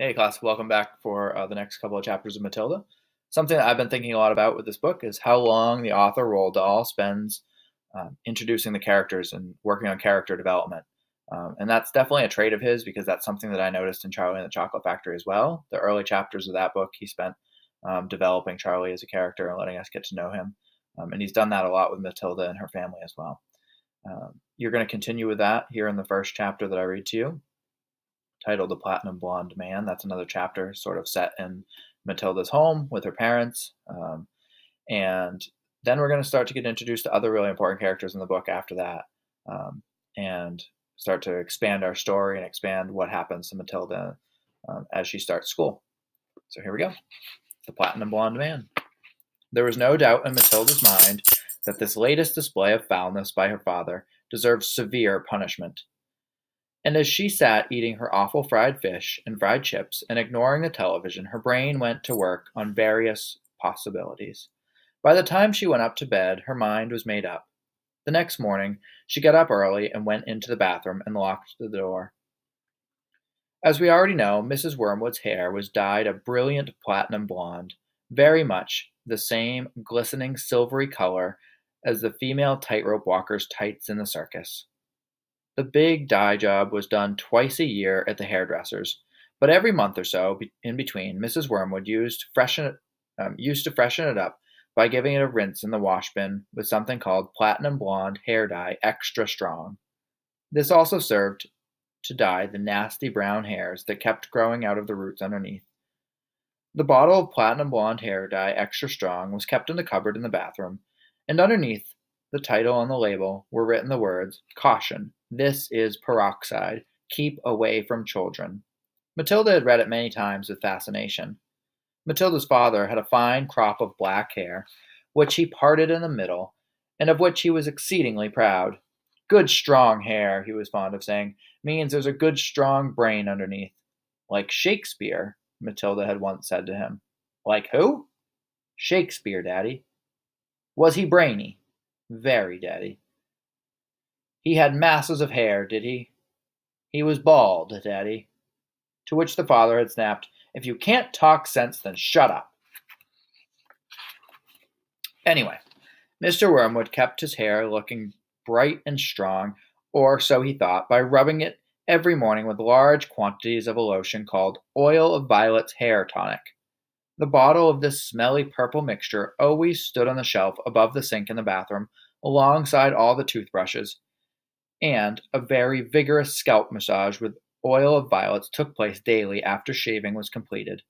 Hey, class, welcome back for uh, the next couple of chapters of Matilda. Something that I've been thinking a lot about with this book is how long the author Roald Dahl spends um, introducing the characters and working on character development. Um, and that's definitely a trait of his because that's something that I noticed in Charlie and the Chocolate Factory as well. The early chapters of that book, he spent um, developing Charlie as a character and letting us get to know him. Um, and he's done that a lot with Matilda and her family as well. Um, you're going to continue with that here in the first chapter that I read to you titled The Platinum Blonde Man. That's another chapter sort of set in Matilda's home with her parents. Um, and then we're going to start to get introduced to other really important characters in the book after that um, and start to expand our story and expand what happens to Matilda um, as she starts school. So here we go The Platinum Blonde Man. There was no doubt in Matilda's mind that this latest display of foulness by her father deserved severe punishment. And as she sat eating her awful fried fish and fried chips and ignoring the television, her brain went to work on various possibilities. By the time she went up to bed, her mind was made up. The next morning, she got up early and went into the bathroom and locked the door. As we already know, Mrs. Wormwood's hair was dyed a brilliant platinum blonde, very much the same glistening silvery color as the female tightrope walker's tights in the circus. The big dye job was done twice a year at the hairdresser's, but every month or so in between, Mrs. Wormwood used freshen it, um, used to freshen it up by giving it a rinse in the wash bin with something called platinum blonde hair dye extra strong. This also served to dye the nasty brown hairs that kept growing out of the roots underneath. The bottle of platinum blonde hair dye extra strong was kept in the cupboard in the bathroom, and underneath the title on the label were written the words Caution, this is peroxide. Keep away from children. Matilda had read it many times with fascination. Matilda's father had a fine crop of black hair, which he parted in the middle, and of which he was exceedingly proud. Good strong hair, he was fond of saying, means there's a good strong brain underneath. Like Shakespeare, Matilda had once said to him. Like who? Shakespeare, Daddy. Was he brainy? Very, Daddy. He had masses of hair, did he? He was bald, Daddy. To which the father had snapped, If you can't talk sense, then shut up. Anyway, Mr. Wormwood kept his hair looking bright and strong, or so he thought, by rubbing it every morning with large quantities of a lotion called Oil of Violets Hair Tonic. The bottle of this smelly purple mixture always stood on the shelf above the sink in the bathroom, alongside all the toothbrushes, and a very vigorous scalp massage with oil of violets took place daily after shaving was completed.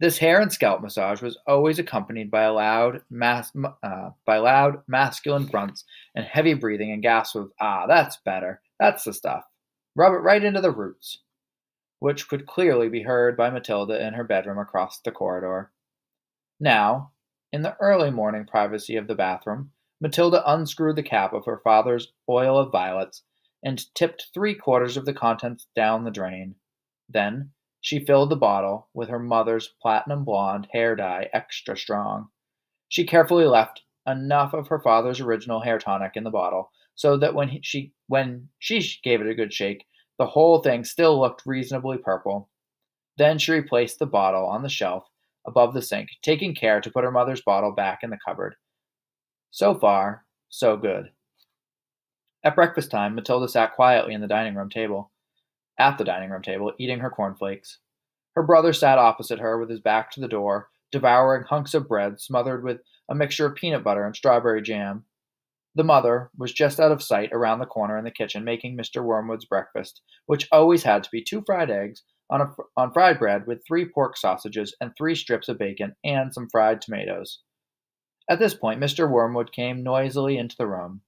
This hair and scalp massage was always accompanied by loud, mas- uh, by loud masculine grunts and heavy breathing and gasps of "Ah, that's better. That's the stuff. Rub it right into the roots," which could clearly be heard by Matilda in her bedroom across the corridor. Now, in the early morning privacy of the bathroom, Matilda unscrewed the cap of her father's oil of violets and tipped three quarters of the contents down the drain. Then she filled the bottle with her mother's platinum blonde hair dye extra strong. She carefully left enough of her father's original hair tonic in the bottle so that when he, she when she gave it a good shake, the whole thing still looked reasonably purple. Then she replaced the bottle on the shelf above the sink, taking care to put her mother's bottle back in the cupboard. So far, so good. At breakfast time, Matilda sat quietly in the dining room table, at the dining room table, eating her cornflakes. Her brother sat opposite her with his back to the door, devouring hunks of bread smothered with a mixture of peanut butter and strawberry jam. The mother was just out of sight around the corner in the kitchen making Mr. Wormwood's breakfast, which always had to be two fried eggs on, a, on fried bread with three pork sausages and three strips of bacon and some fried tomatoes. At this point Mr. Wormwood came noisily into the room.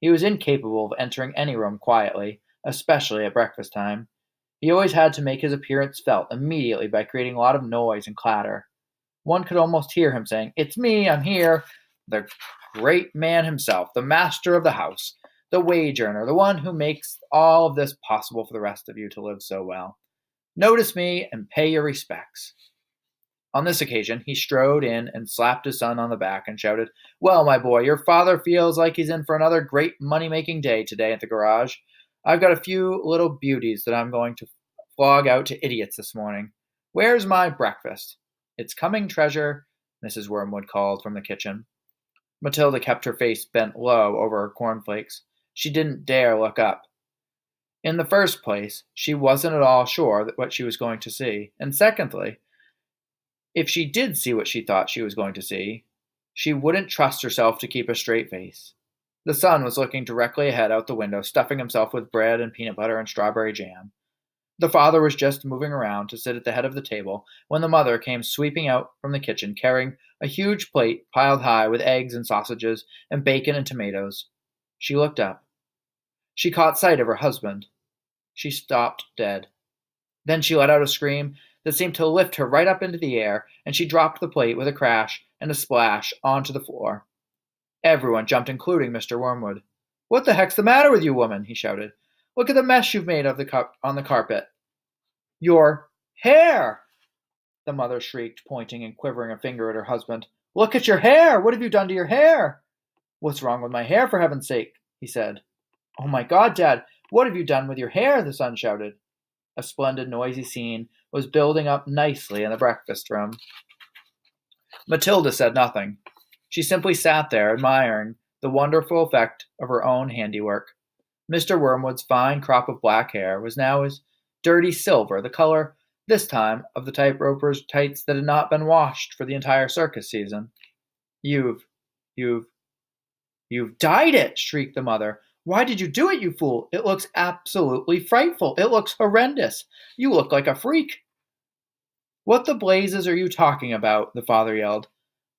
He was incapable of entering any room quietly, especially at breakfast time. He always had to make his appearance felt immediately by creating a lot of noise and clatter. One could almost hear him saying, It's me, I'm here. The great man himself, the master of the house, the wage earner, the one who makes all of this possible for the rest of you to live so well. Notice me and pay your respects. On this occasion, he strode in and slapped his son on the back and shouted, Well, my boy, your father feels like he's in for another great money making day today at the garage. I've got a few little beauties that I'm going to flog out to idiots this morning. Where's my breakfast? It's coming, treasure, Mrs. Wormwood called from the kitchen. Matilda kept her face bent low over her cornflakes. She didn't dare look up. In the first place, she wasn't at all sure that what she was going to see, and secondly, if she did see what she thought she was going to see, she wouldn't trust herself to keep a straight face. The son was looking directly ahead out the window, stuffing himself with bread and peanut butter and strawberry jam. The father was just moving around to sit at the head of the table when the mother came sweeping out from the kitchen carrying a huge plate piled high with eggs and sausages and bacon and tomatoes. She looked up. She caught sight of her husband. She stopped dead. Then she let out a scream that seemed to lift her right up into the air, and she dropped the plate with a crash and a splash onto the floor. Everyone jumped, including Mr. Wormwood. What the heck's the matter with you, woman? he shouted. Look at the mess you've made of the cup on the carpet. Your hair! The mother shrieked, pointing and quivering a finger at her husband. Look at your hair! What have you done to your hair? What's wrong with my hair, for heaven's sake? he said. Oh my God, Dad, what have you done with your hair? the son shouted. A splendid, noisy scene was building up nicely in the breakfast room. Matilda said nothing. She simply sat there, admiring the wonderful effect of her own handiwork. Mr. Wormwood's fine crop of black hair was now as dirty silver, the color, this time, of the tightroper's tights that had not been washed for the entire circus season. You've, you've, you've dyed it, shrieked the mother. Why did you do it, you fool? It looks absolutely frightful. It looks horrendous. You look like a freak. What the blazes are you talking about? the father yelled,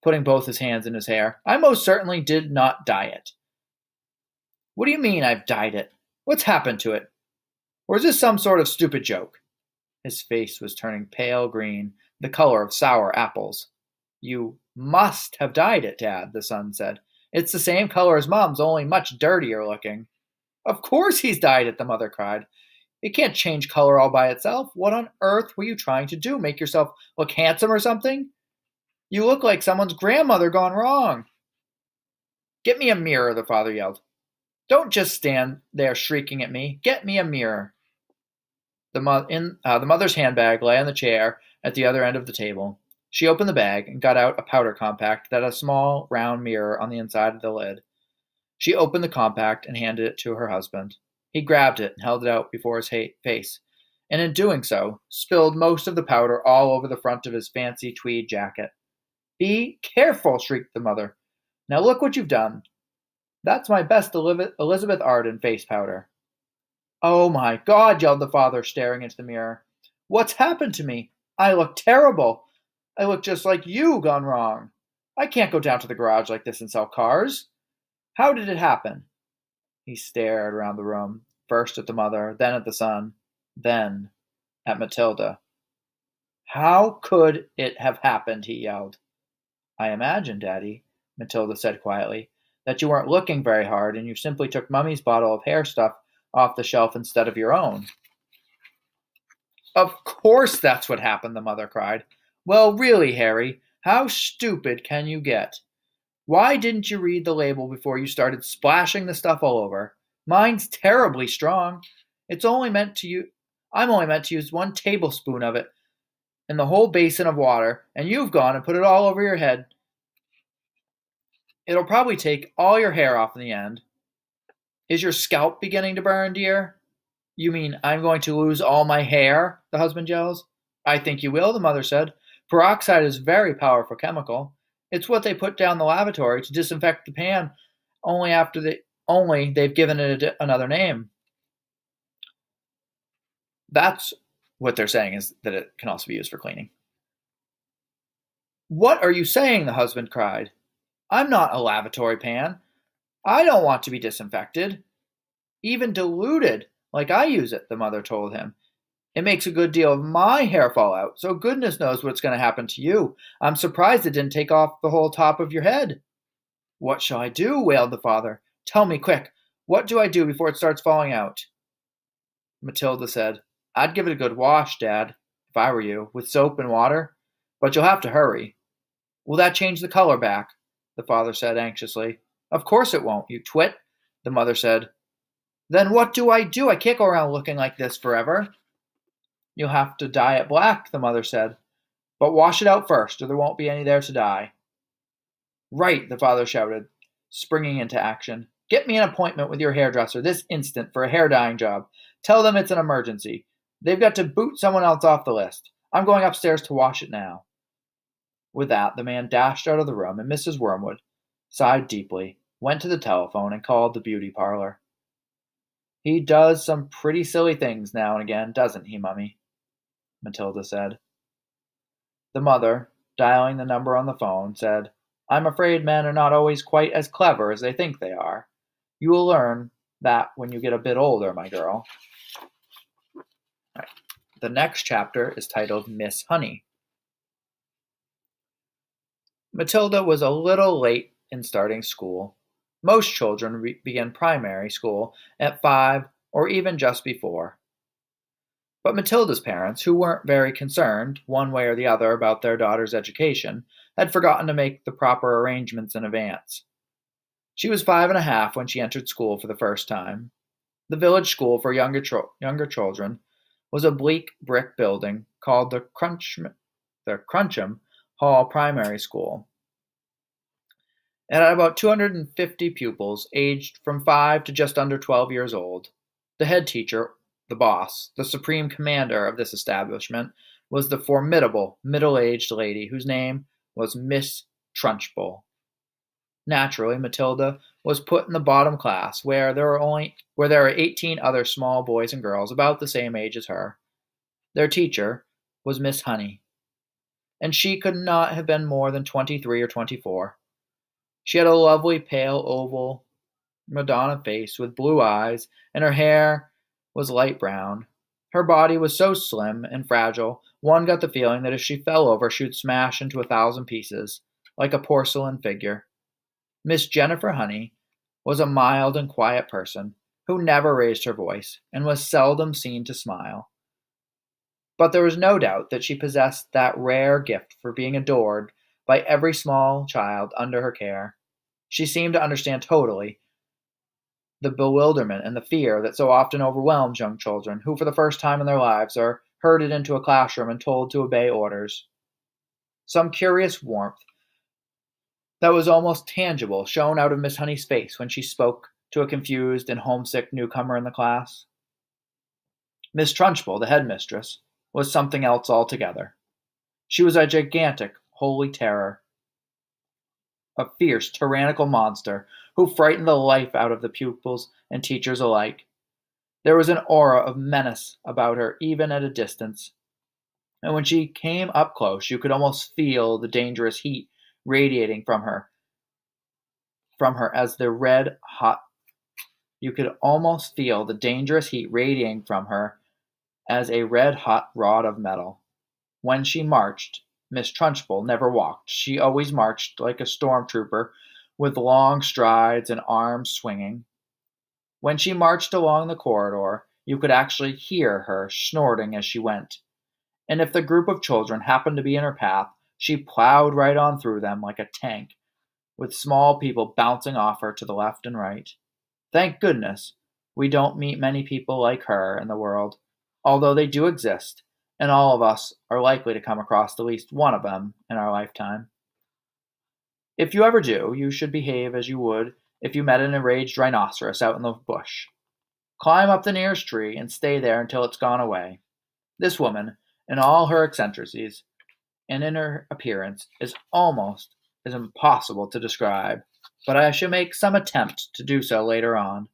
putting both his hands in his hair. I most certainly did not dye it. What do you mean I've dyed it? What's happened to it? Or is this some sort of stupid joke? His face was turning pale green, the color of sour apples. You must have dyed it, Dad, the son said. It's the same color as Mom's, only much dirtier looking. Of course he's dyed it, the mother cried. It can't change color all by itself. What on earth were you trying to do? Make yourself look handsome or something? You look like someone's grandmother gone wrong. Get me a mirror, the father yelled. Don't just stand there shrieking at me. Get me a mirror. The, mo- in, uh, the mother's handbag lay on the chair at the other end of the table. She opened the bag and got out a powder compact that had a small, round mirror on the inside of the lid. She opened the compact and handed it to her husband. He grabbed it and held it out before his face, and in doing so, spilled most of the powder all over the front of his fancy tweed jacket. Be careful, shrieked the mother. Now look what you've done. That's my best Elizabeth Arden face powder. Oh my God, yelled the father, staring into the mirror. What's happened to me? I look terrible. I look just like you gone wrong. I can't go down to the garage like this and sell cars. How did it happen? He stared around the room, first at the mother, then at the son, then at Matilda. How could it have happened? he yelled. I imagine, Daddy, Matilda said quietly, that you weren't looking very hard and you simply took Mummy's bottle of hair stuff off the shelf instead of your own. Of course that's what happened, the mother cried. Well, really, Harry, how stupid can you get? Why didn't you read the label before you started splashing the stuff all over? Mine's terribly strong. It's only meant to use I'm only meant to use one tablespoon of it in the whole basin of water, and you've gone and put it all over your head. It'll probably take all your hair off in the end. Is your scalp beginning to burn, dear? You mean I'm going to lose all my hair? The husband yells. I think you will, the mother said. Peroxide is a very powerful chemical. It's what they put down the lavatory to disinfect the pan only after the only they've given it a, another name. That's what they're saying is that it can also be used for cleaning. What are you saying? The husband cried. I'm not a lavatory pan. I don't want to be disinfected. Even diluted, like I use it, the mother told him. It makes a good deal of my hair fall out, so goodness knows what's going to happen to you. I'm surprised it didn't take off the whole top of your head. What shall I do? wailed the father. Tell me quick. What do I do before it starts falling out? Matilda said, I'd give it a good wash, Dad, if I were you, with soap and water. But you'll have to hurry. Will that change the color back? The father said anxiously. Of course it won't, you twit, the mother said. Then what do I do? I can't go around looking like this forever. You'll have to dye it black, the mother said. But wash it out first, or there won't be any there to dye. Right, the father shouted, springing into action. Get me an appointment with your hairdresser this instant for a hair dyeing job. Tell them it's an emergency. They've got to boot someone else off the list. I'm going upstairs to wash it now. With that, the man dashed out of the room, and Mrs. Wormwood sighed deeply, went to the telephone, and called the beauty parlor. He does some pretty silly things now and again, doesn't he, Mummy? Matilda said. The mother, dialing the number on the phone, said, I'm afraid men are not always quite as clever as they think they are. You will learn that when you get a bit older, my girl. The next chapter is titled Miss Honey. Matilda was a little late in starting school. Most children re- begin primary school at five or even just before. But Matilda's parents, who weren't very concerned, one way or the other, about their daughter's education, had forgotten to make the proper arrangements in advance. She was five and a half when she entered school for the first time. The village school for younger, younger children was a bleak brick building called the, Crunch- the Crunchem Hall Primary School. It had about 250 pupils, aged from 5 to just under 12 years old. The head teacher, the boss, the supreme commander of this establishment, was the formidable middle aged lady whose name was Miss Trunchbull. Naturally, Matilda was put in the bottom class, where there were only where there were 18 other small boys and girls about the same age as her. Their teacher was Miss Honey, and she could not have been more than 23 or 24. She had a lovely pale oval Madonna face with blue eyes, and her hair was light brown. Her body was so slim and fragile, one got the feeling that if she fell over, she would smash into a thousand pieces, like a porcelain figure. Miss Jennifer Honey was a mild and quiet person who never raised her voice and was seldom seen to smile. But there was no doubt that she possessed that rare gift for being adored by every small child under her care. She seemed to understand totally the bewilderment and the fear that so often overwhelms young children who, for the first time in their lives, are herded into a classroom and told to obey orders. Some curious warmth that was almost tangible shone out of Miss Honey's face when she spoke to a confused and homesick newcomer in the class. Miss Trunchbull, the headmistress, was something else altogether. She was a gigantic, holy terror, a fierce, tyrannical monster who frightened the life out of the pupils and teachers alike. There was an aura of menace about her, even at a distance. And when she came up close, you could almost feel the dangerous heat radiating from her. From her as the red hot. You could almost feel the dangerous heat radiating from her as a red hot rod of metal. When she marched, Miss Trunchbull never walked. She always marched like a storm trooper with long strides and arms swinging. When she marched along the corridor, you could actually hear her snorting as she went. And if the group of children happened to be in her path, she plowed right on through them like a tank, with small people bouncing off her to the left and right. Thank goodness we don't meet many people like her in the world, although they do exist, and all of us are likely to come across at least one of them in our lifetime. If you ever do, you should behave as you would if you met an enraged rhinoceros out in the bush. Climb up the nearest tree and stay there until it's gone away. This woman, in all her eccentricities and in her appearance, is almost as impossible to describe, but I shall make some attempt to do so later on.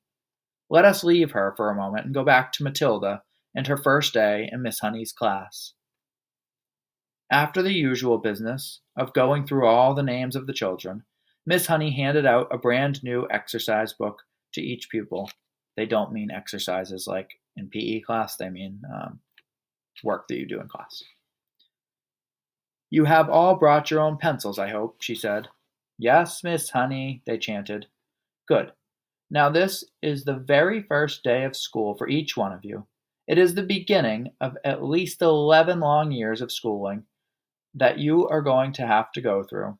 Let us leave her for a moment and go back to Matilda and her first day in Miss Honey's class. After the usual business of going through all the names of the children, Miss Honey handed out a brand new exercise book to each pupil. They don't mean exercises like in PE class, they mean um, work that you do in class. You have all brought your own pencils, I hope, she said. Yes, Miss Honey, they chanted. Good. Now, this is the very first day of school for each one of you. It is the beginning of at least 11 long years of schooling that you are going to have to go through.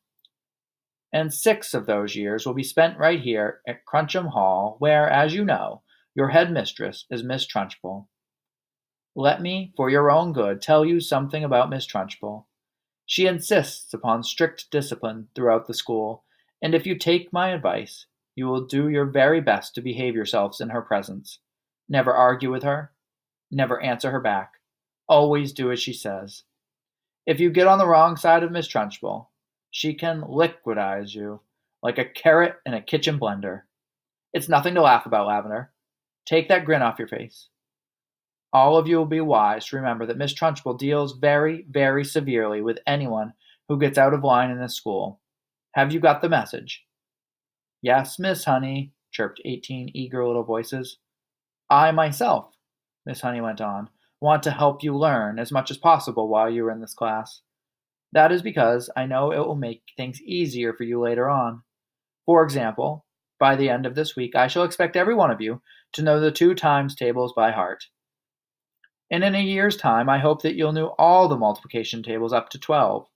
And six of those years will be spent right here at Crunchem Hall, where, as you know, your headmistress is Miss Trunchbull. Let me, for your own good, tell you something about Miss Trunchbull. She insists upon strict discipline throughout the school, and if you take my advice, you will do your very best to behave yourselves in her presence. Never argue with her, never answer her back. Always do as she says. If you get on the wrong side of Miss Trunchbull, she can liquidize you like a carrot in a kitchen blender. It's nothing to laugh about, Lavender. Take that grin off your face. All of you will be wise to remember that Miss Trunchbull deals very, very severely with anyone who gets out of line in this school. Have you got the message? Yes, Miss Honey, chirped eighteen eager little voices. I myself, Miss Honey went on, want to help you learn as much as possible while you are in this class. That is because I know it will make things easier for you later on. For example, by the end of this week, I shall expect every one of you to know the two times tables by heart. And in a year's time, I hope that you'll know all the multiplication tables up to 12.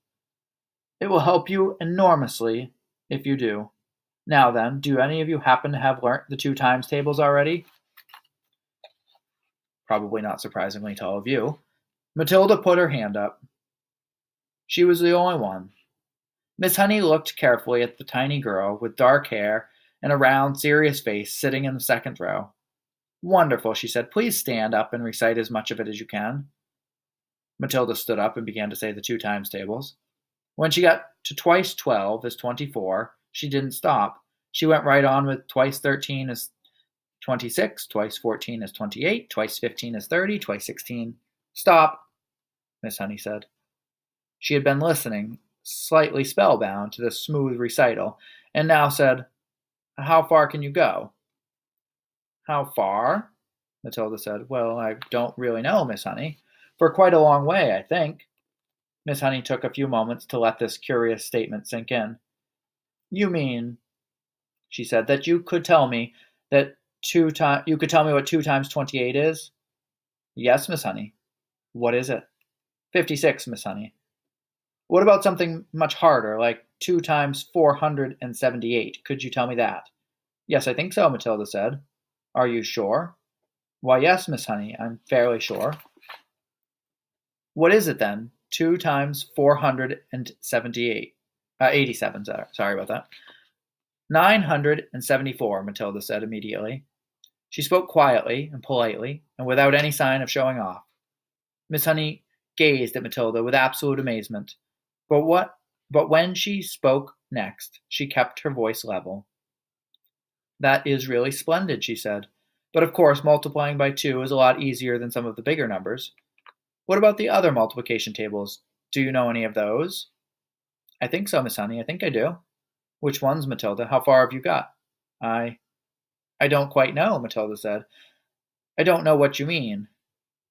It will help you enormously if you do. Now then, do any of you happen to have learnt the two times tables already? Probably not surprisingly to all of you. Matilda put her hand up. She was the only one. Miss Honey looked carefully at the tiny girl with dark hair and a round, serious face sitting in the second row. Wonderful, she said. Please stand up and recite as much of it as you can. Matilda stood up and began to say the two times tables. When she got to twice twelve is twenty-four, she didn't stop. She went right on with twice thirteen is twenty-six, twice fourteen is twenty-eight, twice fifteen is thirty, twice sixteen. Stop, Miss Honey said. She had been listening, slightly spellbound, to this smooth recital, and now said, How far can you go? How far? Matilda said. Well, I don't really know, Miss Honey. For quite a long way, I think. Miss Honey took a few moments to let this curious statement sink in. You mean, she said, that you could tell me that two times you could tell me what two times twenty-eight is? Yes, Miss Honey. What is it? Fifty-six, Miss Honey. What about something much harder, like 2 times 478? Could you tell me that? Yes, I think so, Matilda said. Are you sure? Why, yes, Miss Honey, I'm fairly sure. What is it then? 2 times 478. Uh, 87, sorry about that. 974, Matilda said immediately. She spoke quietly and politely, and without any sign of showing off. Miss Honey gazed at Matilda with absolute amazement. But what but when she spoke next, she kept her voice level. That is really splendid, she said. But of course, multiplying by two is a lot easier than some of the bigger numbers. What about the other multiplication tables? Do you know any of those? I think so, Miss Honey. I think I do. Which ones, Matilda? How far have you got? I. I don't quite know, Matilda said. I don't know what you mean.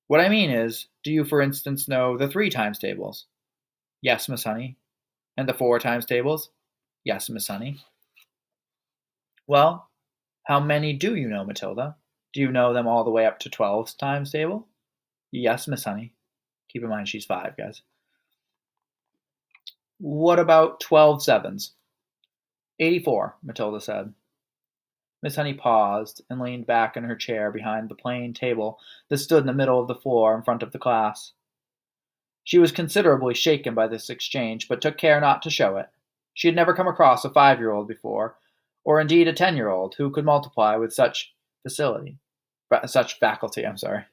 What I mean is, do you, for instance, know the three times tables? Yes, Miss Honey. And the four times tables? Yes, Miss Honey. Well, how many do you know, Matilda? Do you know them all the way up to 12 times table? Yes, Miss Honey. Keep in mind she's five, guys. What about 12 sevens? 84, Matilda said. Miss Honey paused and leaned back in her chair behind the plain table that stood in the middle of the floor in front of the class. She was considerably shaken by this exchange, but took care not to show it. She had never come across a five year old before, or indeed a ten year old, who could multiply with such facility, such faculty. I'm sorry.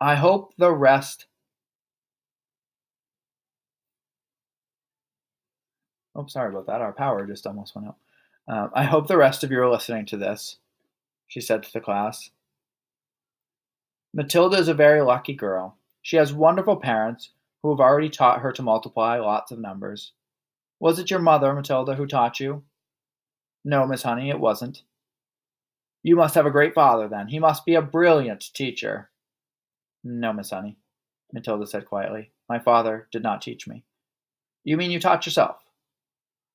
I hope the rest. Oh, sorry about that. Our power just almost went out. Um, I hope the rest of you are listening to this, she said to the class. Matilda is a very lucky girl. She has wonderful parents who have already taught her to multiply lots of numbers. Was it your mother, Matilda, who taught you? No, Miss Honey, it wasn't. You must have a great father, then. He must be a brilliant teacher. No, Miss Honey, Matilda said quietly. My father did not teach me. You mean you taught yourself?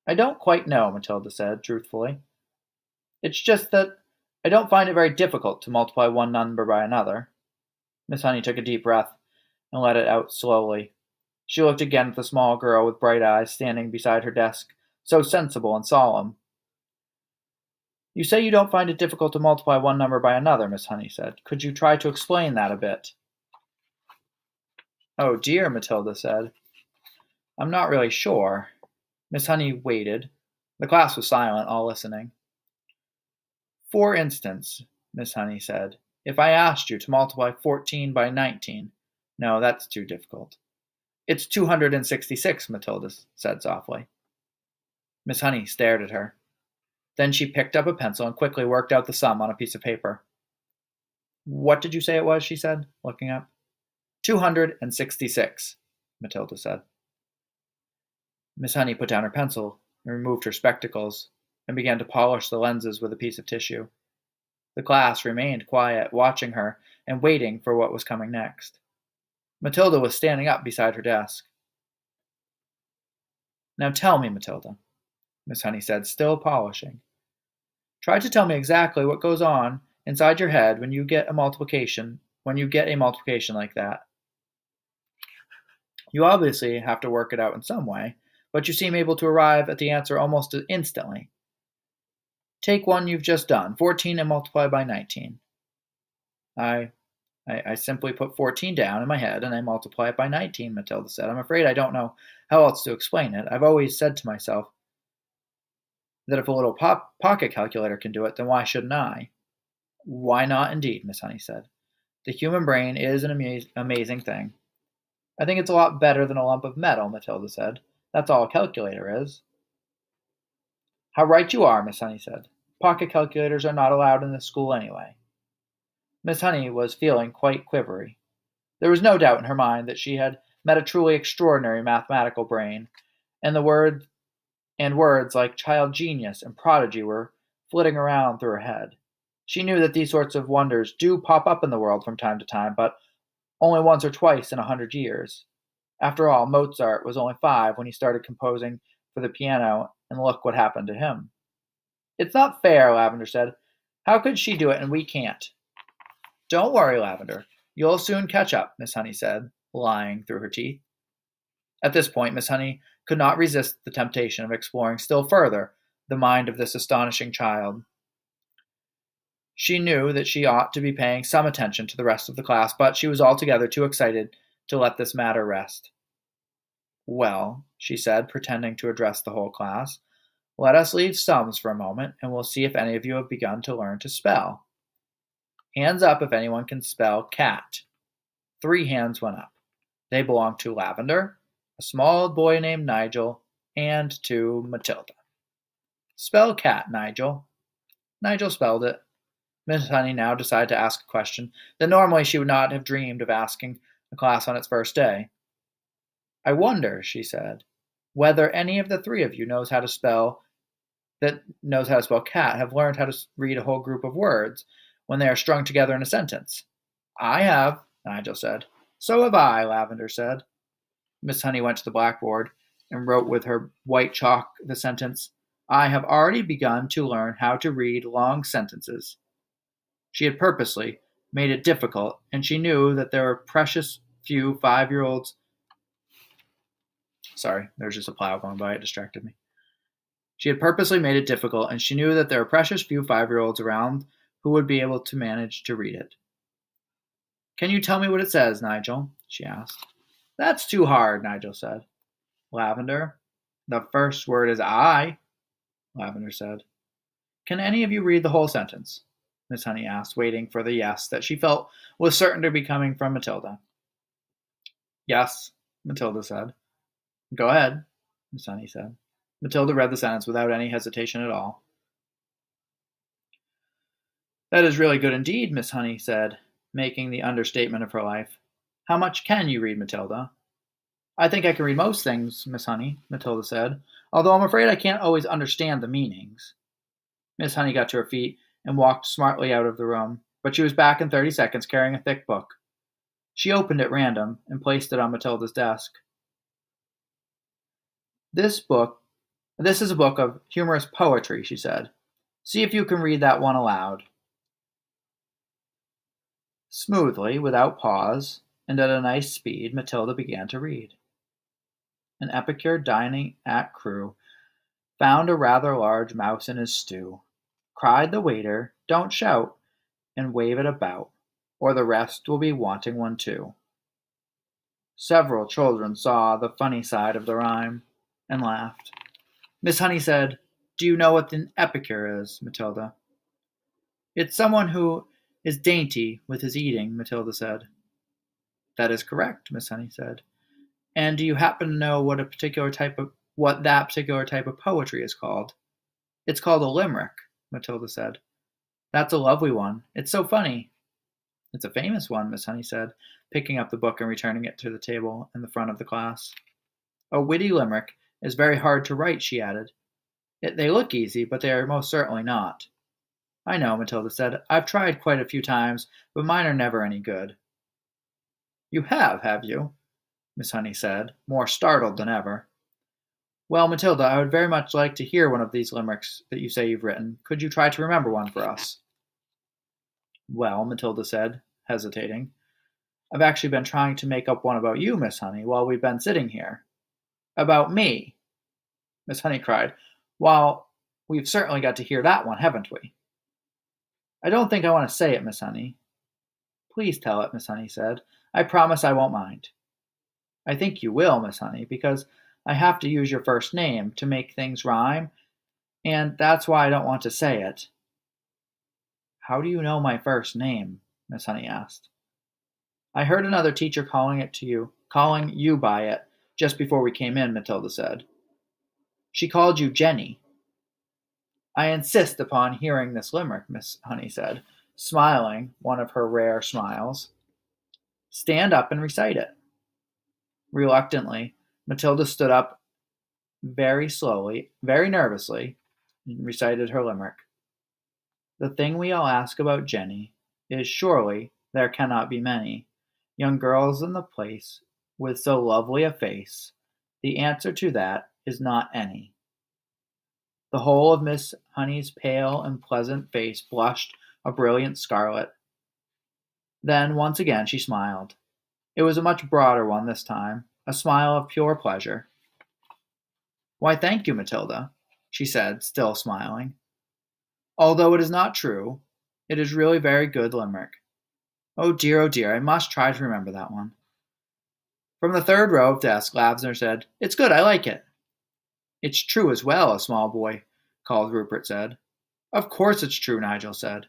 I don't quite know, Matilda said truthfully. It's just that I don't find it very difficult to multiply one number by another. Miss Honey took a deep breath and let it out slowly. She looked again at the small girl with bright eyes standing beside her desk, so sensible and solemn. You say you don't find it difficult to multiply one number by another, Miss Honey said. Could you try to explain that a bit? Oh dear, Matilda said. I'm not really sure. Miss Honey waited. The class was silent, all listening. For instance, Miss Honey said, if I asked you to multiply 14 by 19. No, that's too difficult. It's 266, Matilda said softly. Miss Honey stared at her. Then she picked up a pencil and quickly worked out the sum on a piece of paper. What did you say it was? she said, looking up. 266, Matilda said. Miss Honey put down her pencil and removed her spectacles and began to polish the lenses with a piece of tissue. The class remained quiet, watching her and waiting for what was coming next. Matilda was standing up beside her desk. Now tell me, Matilda, Miss Honey said, still polishing. Try to tell me exactly what goes on inside your head when you get a multiplication, when you get a multiplication like that. You obviously have to work it out in some way, but you seem able to arrive at the answer almost instantly. Take one you've just done, 14 and multiply by 19. I, I, I simply put 14 down in my head and I multiply it by 19, Matilda said. I'm afraid I don't know how else to explain it. I've always said to myself that if a little pop- pocket calculator can do it, then why shouldn't I? Why not, indeed, Miss Honey said. The human brain is an amaz- amazing thing. I think it's a lot better than a lump of metal, Matilda said. That's all a calculator is. How right you are, Miss Honey said. Pocket calculators are not allowed in this school anyway. Miss Honey was feeling quite quivery. There was no doubt in her mind that she had met a truly extraordinary mathematical brain, and the word and words like child genius and prodigy were flitting around through her head. She knew that these sorts of wonders do pop up in the world from time to time, but only once or twice in a hundred years. After all, Mozart was only five when he started composing for the piano, and look what happened to him. It's not fair, Lavender said. How could she do it and we can't? Don't worry, Lavender. You'll soon catch up, Miss Honey said, lying through her teeth. At this point, Miss Honey could not resist the temptation of exploring still further the mind of this astonishing child. She knew that she ought to be paying some attention to the rest of the class, but she was altogether too excited to let this matter rest. Well, she said, pretending to address the whole class, let us leave sums for a moment, and we'll see if any of you have begun to learn to spell. Hands up if anyone can spell cat. Three hands went up. They belonged to Lavender, a small boy named Nigel, and to Matilda. Spell cat, Nigel. Nigel spelled it. Miss Honey now decided to ask a question that normally she would not have dreamed of asking a class on its first day. I wonder, she said, whether any of the three of you knows how to spell that knows how to spell cat have learned how to read a whole group of words when they are strung together in a sentence. I have, Nigel said. So have I, Lavender said. Miss Honey went to the blackboard and wrote with her white chalk the sentence, I have already begun to learn how to read long sentences. She had purposely made it difficult, and she knew that there were precious few five year olds. Sorry, there's just a plow going by, it distracted me. She had purposely made it difficult, and she knew that there were precious few five year olds around who would be able to manage to read it. Can you tell me what it says, Nigel? she asked. That's too hard, Nigel said. Lavender, the first word is I, Lavender said. Can any of you read the whole sentence? Miss Honey asked, waiting for the yes that she felt was certain to be coming from Matilda. Yes, Matilda said. Go ahead, Miss Honey said. Matilda read the sentence without any hesitation at all. That is really good indeed, Miss Honey said, making the understatement of her life. How much can you read, Matilda? I think I can read most things, Miss Honey, Matilda said, although I'm afraid I can't always understand the meanings. Miss Honey got to her feet and walked smartly out of the room, but she was back in thirty seconds carrying a thick book. She opened it at random and placed it on Matilda's desk. This book, this is a book of humorous poetry, she said. See if you can read that one aloud. Smoothly, without pause, and at a nice speed, Matilda began to read. An epicure dining at Crewe found a rather large mouse in his stew. Cried the waiter, Don't shout, and wave it about, or the rest will be wanting one too. Several children saw the funny side of the rhyme and laughed. Miss Honey said, Do you know what an epicure is, Matilda? It's someone who is dainty with his eating, Matilda said. That is correct, Miss Honey said. And do you happen to know what a particular type of what that particular type of poetry is called? It's called a limerick, Matilda said. That's a lovely one. It's so funny. It's a famous one, Miss Honey said, picking up the book and returning it to the table in the front of the class. A witty limerick is very hard to write, she added. It, they look easy, but they are most certainly not. I know, Matilda said. I've tried quite a few times, but mine are never any good. You have, have you? Miss Honey said, more startled than ever. Well, Matilda, I would very much like to hear one of these limericks that you say you've written. Could you try to remember one for us? Well, Matilda said, hesitating, I've actually been trying to make up one about you, Miss Honey, while we've been sitting here. About me? Miss Honey cried. Well, we've certainly got to hear that one, haven't we? I don't think I want to say it, Miss Honey. Please tell it, Miss Honey said. I promise I won't mind. I think you will, Miss Honey, because I have to use your first name to make things rhyme, and that's why I don't want to say it. How do you know my first name? Miss Honey asked. I heard another teacher calling it to you, calling you by it, just before we came in, Matilda said. She called you Jenny. I insist upon hearing this limerick, Miss Honey said, smiling one of her rare smiles. Stand up and recite it. Reluctantly, Matilda stood up very slowly, very nervously, and recited her limerick. The thing we all ask about Jenny is surely there cannot be many young girls in the place with so lovely a face. The answer to that is not any. The whole of Miss Honey's pale and pleasant face blushed a brilliant scarlet. Then once again she smiled. It was a much broader one this time, a smile of pure pleasure. Why, thank you, Matilda, she said, still smiling. Although it is not true, it is really very good limerick. Oh dear, oh dear, I must try to remember that one. From the third row of desks, Lavender said, It's good, I like it. It's true as well, a small boy called Rupert said. Of course it's true, Nigel said.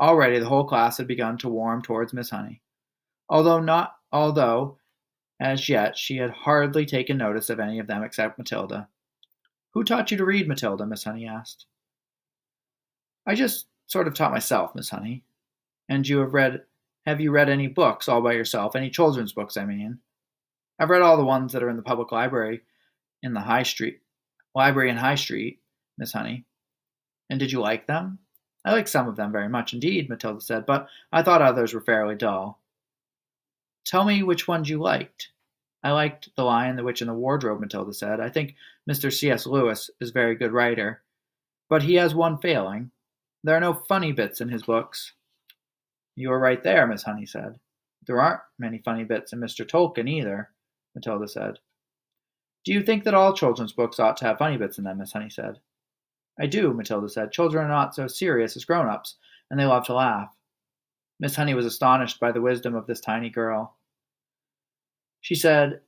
Already the whole class had begun to warm towards Miss Honey. Although not although as yet she had hardly taken notice of any of them except Matilda. Who taught you to read, Matilda? Miss Honey asked. I just sort of taught myself, Miss Honey. And you have read have you read any books all by yourself? Any children's books, I mean? I've read all the ones that are in the public library in the High Street library in High Street, Miss Honey. And did you like them? I like some of them very much indeed, Matilda said, but I thought others were fairly dull. Tell me which ones you liked. I liked The Lion, the Witch, and the Wardrobe, Matilda said. I think Mr. C.S. Lewis is a very good writer, but he has one failing. There are no funny bits in his books. You are right there, Miss Honey said. There aren't many funny bits in Mr. Tolkien either, Matilda said. Do you think that all children's books ought to have funny bits in them? Miss Honey said. I do, Matilda said. Children are not so serious as grown ups, and they love to laugh. Miss Honey was astonished by the wisdom of this tiny girl. She said,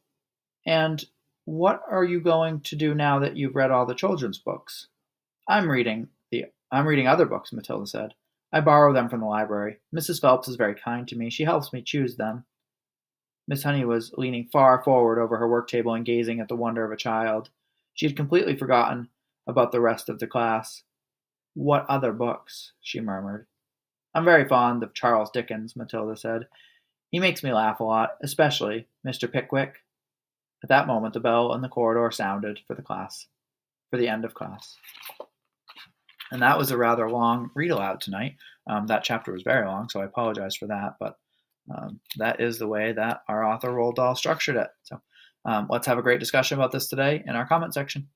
And what are you going to do now that you've read all the children's books? I'm reading the I'm reading other books, Matilda said. I borrow them from the library. Mrs. Phelps is very kind to me. She helps me choose them. Miss Honey was leaning far forward over her work table and gazing at the wonder of a child. She had completely forgotten about the rest of the class. What other books? she murmured. I'm very fond of Charles Dickens, Matilda said. He makes me laugh a lot, especially Mr. Pickwick. At that moment, the bell in the corridor sounded for the class, for the end of class. And that was a rather long read aloud tonight. Um, that chapter was very long, so I apologize for that, but um, that is the way that our author Roald Dahl structured it. So um, let's have a great discussion about this today in our comment section.